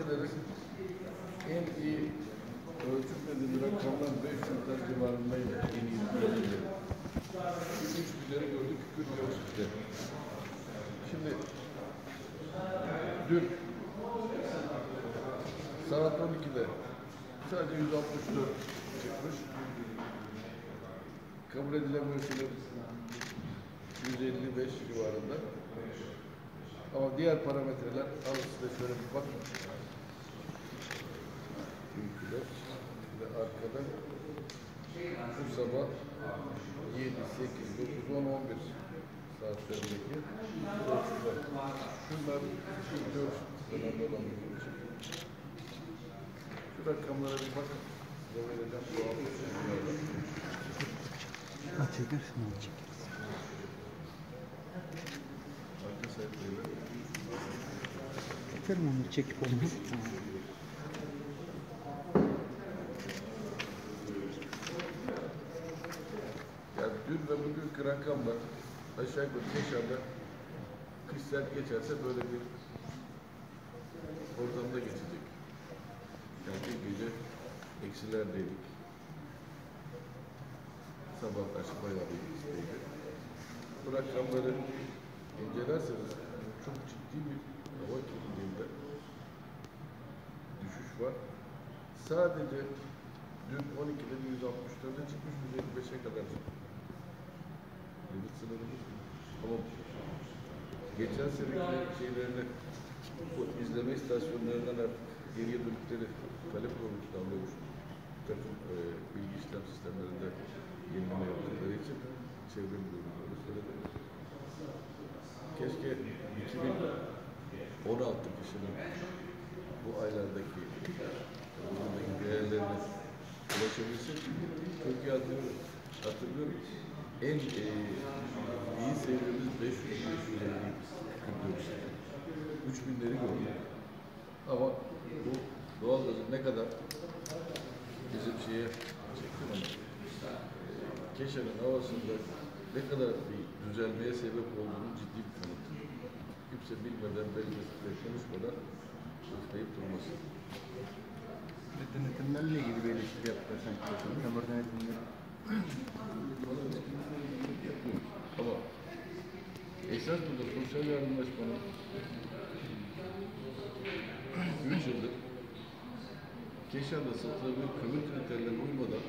ülkelerin en iyi ölçülmediği rakamlar 500'ler civarındaydı. En iyi. Biz üç binleri gördük, kükür yok işte. Şimdi dün saat 12'de sadece 164 çıkmış. Kabul edilen ölçüler 155 civarında. Ama diğer parametreler alın size şöyle bir bakın. Ülküler ve arkada bu sabah 7, 8, 9, 10, 11 saatlerindeki ölçüler. Şunlar ilk ölçü önemli olan bir ölçü. Şu rakamlara bir bakın. Size vereceğim bu altı Çekersin onu Çekerim onu çekip onu. Yani dün ve bugünkü rakamlar aşağı yukarı Keşan'da kış sert geçerse böyle bir ortamda geçecek. Yani bir gece eksilerdeydik. Sabah karşı bayağı bir eksileydi. Bu rakamları incelerseniz çok ciddi bir hava kirliliğinde düşüş var. Sadece dün 12'den 164'e çıkmış, 155'e kadar çıkmış. Limit sınırımız ama geçen seneki şeylerini bu izleme istasyonlarından artık geriye dönükleri talep olmuştu anlıyormuş. Bir takım e, bilgi işlem sistemlerinde yenileme yaptıkları için böyle söyledi. Keşke 2016 kişinin bu aylardaki buradaki değerlerine ulaşabilsek Türkiye hatırlıyorum. hatırlıyorum. En e, iyi seviyemiz 500 550 44 3000'leri gördük. Ama bu doğalgazın ne kadar bizim şeye çekti ama e, Keşan'ın havasında ne kadar bir düzelmeye sebep olduğunu ciddi bir kanıt. Kimse bilmeden, belgesinde konuşmadan üfleyip durmasın. Denetimlerle ilgili bir eleştiri yaptılar sanki. Kömür denetimleri. Ama esas burada sosyal yardımlaşmanın 3 yıldır Keşan'da satılabilen kömür kriterlerine uymadan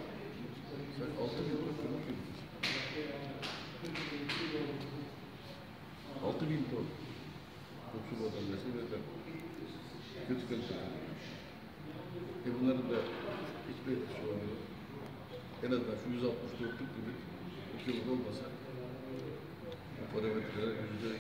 sen 6 bin ton kömür kirletiyorsun. 6 bin ton. Yoksul vatandaşı üreten. Kötü kalite. E bunların da hiçbir etkisi olmuyor. En azından şu 164'lük gibi 2 yıl olmasa bu parametreler yüzde